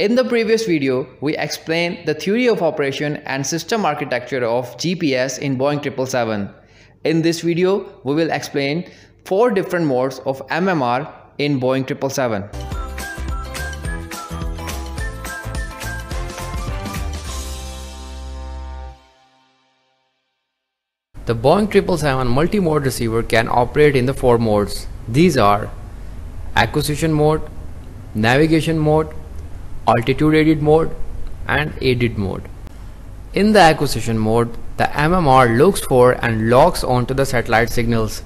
In the previous video, we explained the theory of operation and system architecture of GPS in Boeing 777. In this video, we will explain four different modes of MMR in Boeing 777. The Boeing 777 multi-mode receiver can operate in the four modes. These are acquisition mode, navigation mode, altitude aided mode and aided mode. In the acquisition mode, the MMR looks for and logs onto the satellite signals.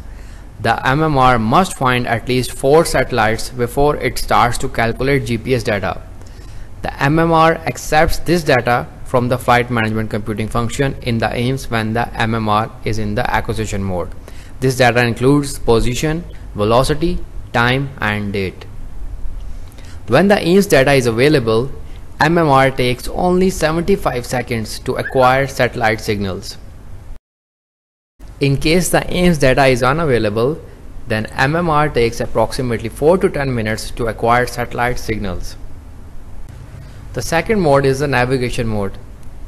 The MMR must find at least 4 satellites before it starts to calculate GPS data. The MMR accepts this data from the flight management computing function in the AIMS when the MMR is in the acquisition mode. This data includes position, velocity, time and date. When the AIMS data is available, MMR takes only 75 seconds to acquire satellite signals. In case the AIMS data is unavailable, then MMR takes approximately 4 to 10 minutes to acquire satellite signals. The second mode is the navigation mode.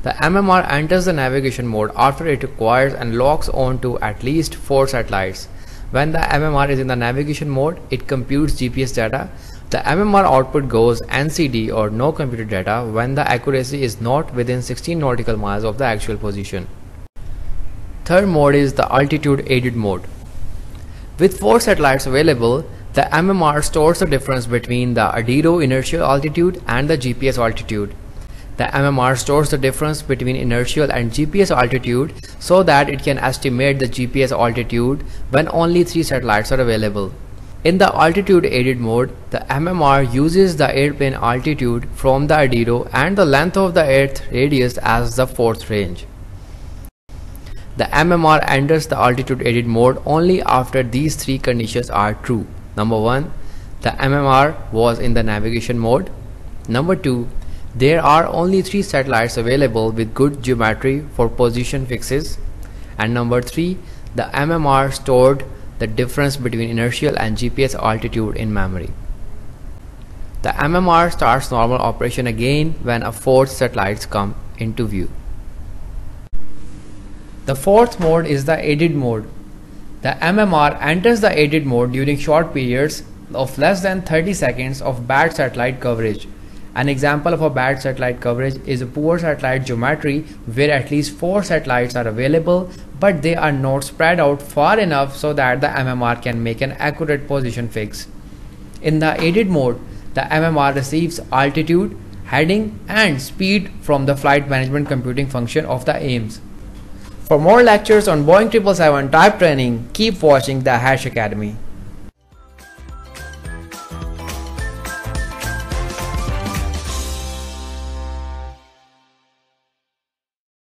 The MMR enters the navigation mode after it acquires and locks on to at least 4 satellites. When the MMR is in the navigation mode, it computes GPS data. The MMR output goes NCD or no computed data when the accuracy is not within 16 nautical miles of the actual position. Third mode is the altitude aided mode. With 4 satellites available, the MMR stores the difference between the ADIRU inertial altitude and the GPS altitude. The MMR stores the difference between inertial and GPS altitude so that it can estimate the GPS altitude when only 3 satellites are available. In the altitude aided mode, the MMR uses the airplane altitude from the ADIRU and the length of the earth radius as the fourth range. The MMR enters the altitude aided mode only after these three conditions are true. Number 1. The MMR was in the navigation mode. Number 2 there are only 3 satellites available with good geometry for position fixes. And number 3, the MMR stored the difference between inertial and GPS altitude in memory. The MMR starts normal operation again when a fourth satellite come into view. The fourth mode is the aided mode. The MMR enters the aided mode during short periods of less than 30 seconds of bad satellite coverage an example of a bad satellite coverage is a poor satellite geometry where at least 4 satellites are available but they are not spread out far enough so that the MMR can make an accurate position fix. In the aided mode, the MMR receives altitude, heading and speed from the flight management computing function of the AIMS. For more lectures on Boeing 777 type training, keep watching the Hash Academy.